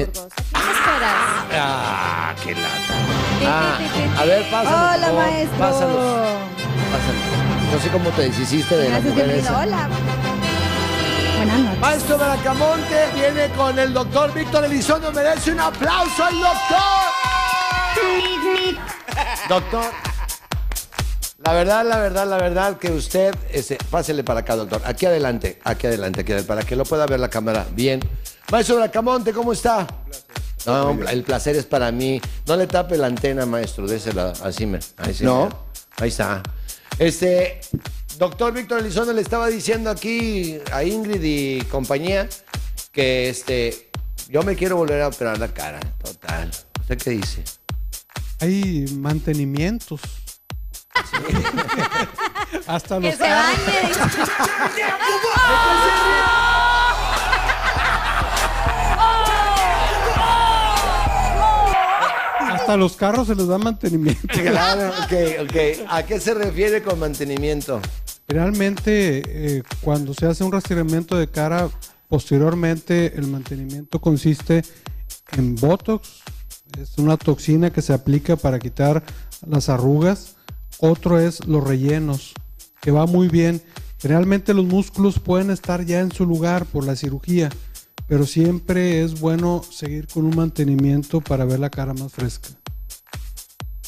Burgos. ¿A quién esperas? Ah, qué lata. Ah, a ver, pásalo. Hola, por favor, maestro. Pásalos. Pásalos. No sé cómo te deshiciste de la Gracias, mujer bienvenido. esa. Hola. Buenas noches. Maestro Bracamonte viene con el doctor Víctor Elizondo. Merece un aplauso al doctor. Doctor, la verdad, la verdad, la verdad que usted, este, pásele para acá, doctor. Aquí adelante, aquí adelante, aquí adelante, para que lo pueda ver la cámara. Bien. Maestro Bracamonte, ¿cómo está? No, el placer es para mí. No le tape la antena, maestro, de ese lado. Así me. Ahí sí, No. mira. Ahí está. Este, doctor Víctor Elizondo le estaba diciendo aquí a Ingrid y compañía que este, yo me quiero volver a operar la cara. Total. ¿Usted qué dice? Hay mantenimientos. Hasta Que los, se carros, hasta los carros se les da mantenimiento. Claro, ok, ok. ¿A qué se refiere con mantenimiento? Realmente, eh, cuando se hace un rastreamiento de cara, posteriormente el mantenimiento consiste en Botox. Es una toxina que se aplica para quitar las arrugas. Otro es los rellenos, que va muy bien. Generalmente los músculos pueden estar ya en su lugar por la cirugía, pero siempre es bueno seguir con un mantenimiento para ver la cara más fresca.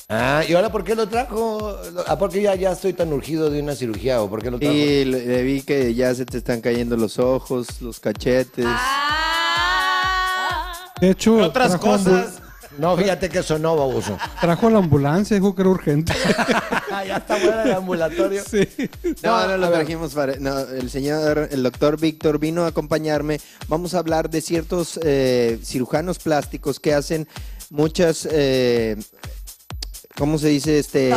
Ah, ¿y ahora por qué lo trajo? ¿Ah, porque ya, ya estoy tan urgido de una cirugía o por qué lo trajo? Y le, vi que ya se te están cayendo los ojos, los cachetes. Ah. De hecho, Otras cosas. No, fíjate que sonó, baboso. Trajo la ambulancia, dijo que era urgente. ya está fuera del ambulatorio. sí. No, no, a lo ver. trajimos para. No, el señor, el doctor Víctor vino a acompañarme. Vamos a hablar de ciertos eh, cirujanos plásticos que hacen muchas. eh, ¿Cómo se dice? Este.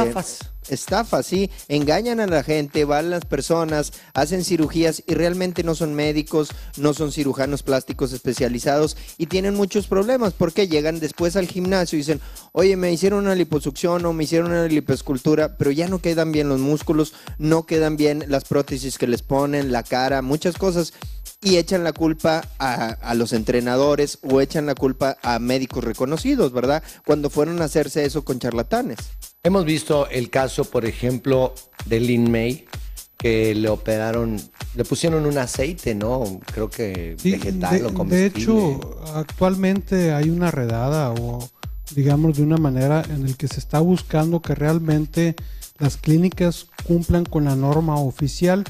Estafas, sí. Engañan a la gente, van las personas, hacen cirugías y realmente no son médicos, no son cirujanos plásticos especializados y tienen muchos problemas porque llegan después al gimnasio y dicen, oye, me hicieron una liposucción o me hicieron una lipoescultura, pero ya no quedan bien los músculos, no quedan bien las prótesis que les ponen, la cara, muchas cosas. Y echan la culpa a los entrenadores o echan la culpa a médicos reconocidos, ¿verdad? Cuando fueron a hacerse eso con charlatanes. Hemos visto el caso, por ejemplo, de Lin May, que le operaron, le pusieron un aceite, ¿no? Creo que Sí, vegetal de, o de comestible. hecho, actualmente hay una redada o digamos de una manera en el que se está buscando que realmente las clínicas cumplan con la norma oficial,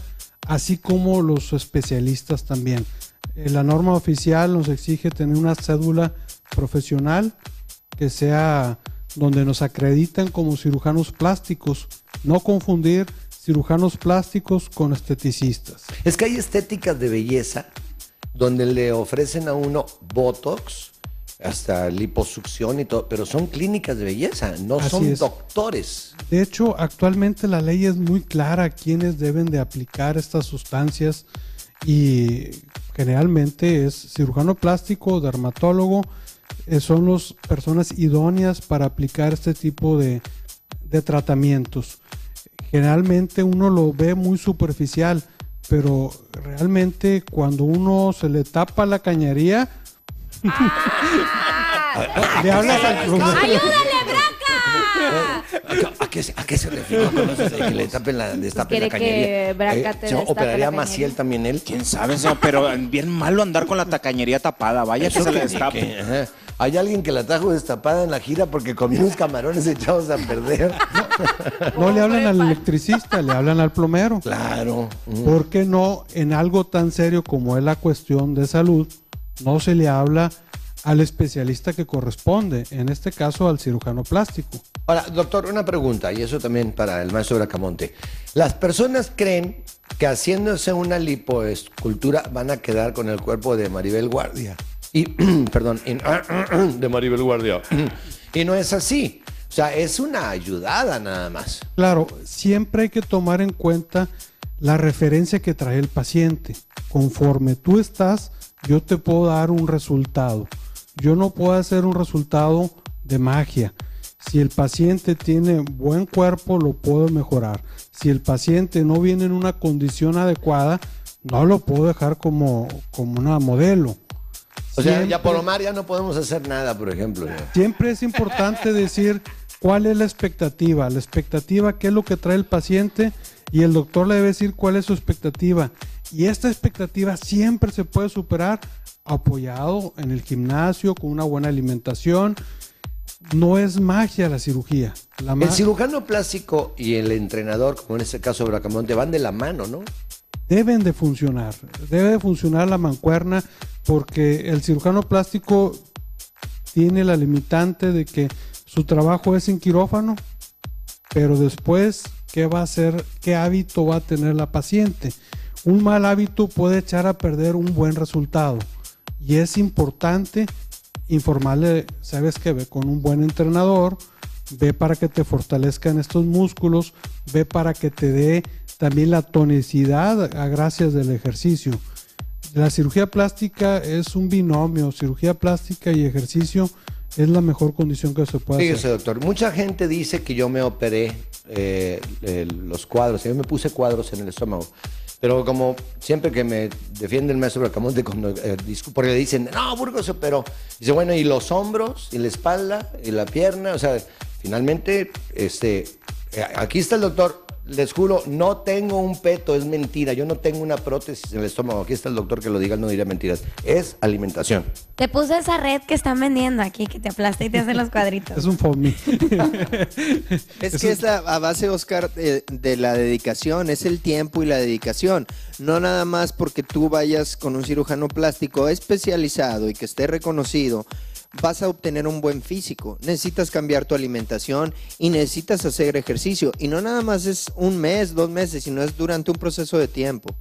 así como los especialistas también. Eh, La norma oficial nos exige tener una cédula profesional que sea donde nos acreditan como cirujanos plásticos, no confundir cirujanos plásticos con esteticistas. Es que hay estéticas de belleza donde le ofrecen a uno Botox, hasta liposucción y todo, pero son clínicas de belleza, no Así son es. doctores. De hecho, actualmente la ley es muy clara quiénes deben de aplicar estas sustancias y generalmente es cirujano plástico, dermatólogo, son las personas idóneas para aplicar este tipo de, de tratamientos. Generalmente uno lo ve muy superficial, pero realmente cuando uno se le tapa la cañería, le hablas al ¿A qué, se- a qué se refiere con eso que le tapen la, destapen la quiere que cañería? Braca te ¿se destape ¿Operaría la Maciel cañería? también él? ¿Quién sabe? señor? pero bien malo andar con la tacañería tapada. Vaya que se le destape. Que. Hay alguien que la trajo destapada en la gira porque comió unos camarones echados a perder. No le hablan al electricista, le hablan al plomero. Claro. ¿Por qué no en algo tan serio como es la cuestión de salud, no se le habla al especialista que corresponde, en este caso al cirujano plástico? Ahora, doctor, una pregunta, y eso también para el maestro Bracamonte. Las personas creen que haciéndose una lipoescultura van a quedar con el cuerpo de Maribel Guardia. Y, perdón, y- de Maribel Guardia. y no es así. O sea, es una ayudada nada más. Claro, siempre hay que tomar en cuenta la referencia que trae el paciente. Conforme tú estás, yo te puedo dar un resultado. Yo no puedo hacer un resultado de magia. Si el paciente tiene buen cuerpo, lo puedo mejorar. Si el paciente no viene en una condición adecuada, no lo puedo dejar como, como una modelo. O sea, ya Siempre- por Omar ya no podemos hacer nada, por ejemplo. ya. Siempre es importante decir cuál es la expectativa. La expectativa, qué es lo que trae el paciente y el doctor le debe decir cuál es su expectativa. Y esta expectativa siempre se puede superar apoyado en el gimnasio, con una buena alimentación. No es magia la cirugía. La El cirujano plástico y el entrenador, como en este caso Bracamonte, van de la mano, ¿no? deben de funcionar. Debe de funcionar la mancuerna porque el cirujano plástico tiene la limitante de que su trabajo es en quirófano, pero después, ¿qué va a hacer? ¿Qué hábito va a tener la paciente? Un mal hábito puede echar a perder un buen resultado y es importante informarle, sabes que ve con un buen entrenador, ve para que te fortalezcan estos músculos, ve para que te dé también la tonicidad a gracias del ejercicio. La cirugía plástica es un binomio, cirugía plástica y ejercicio es la mejor condición que se puede Fíjese, doctor, mucha gente dice que yo me operé eh, los cuadros, yo me puse cuadros en el estómago. Pero como siempre que me defiende el maestro Bracamonte, cuando, eh, porque le dicen, no, Burgos se operó. Dice, bueno, y los hombros, y la espalda, y la pierna, o sea, finalmente, este, eh, aquí está el doctor, les juro, no tengo un peto, es mentira, yo no tengo una prótesis en el estómago, aquí está el doctor que lo diga, él no dirá mentiras, es alimentación. Te puse esa red que están vendiendo aquí, que te aplasta y te hace los cuadritos. Es un FOMI. Es que es la a base, Oscar, de, de la dedicación, es el tiempo y la dedicación. No nada más porque tú vayas con un cirujano plástico especializado y que esté reconocido, vas a obtener un buen físico. Necesitas cambiar tu alimentación y necesitas hacer ejercicio. Y no nada más es un mes, dos meses, sino es durante un proceso de tiempo.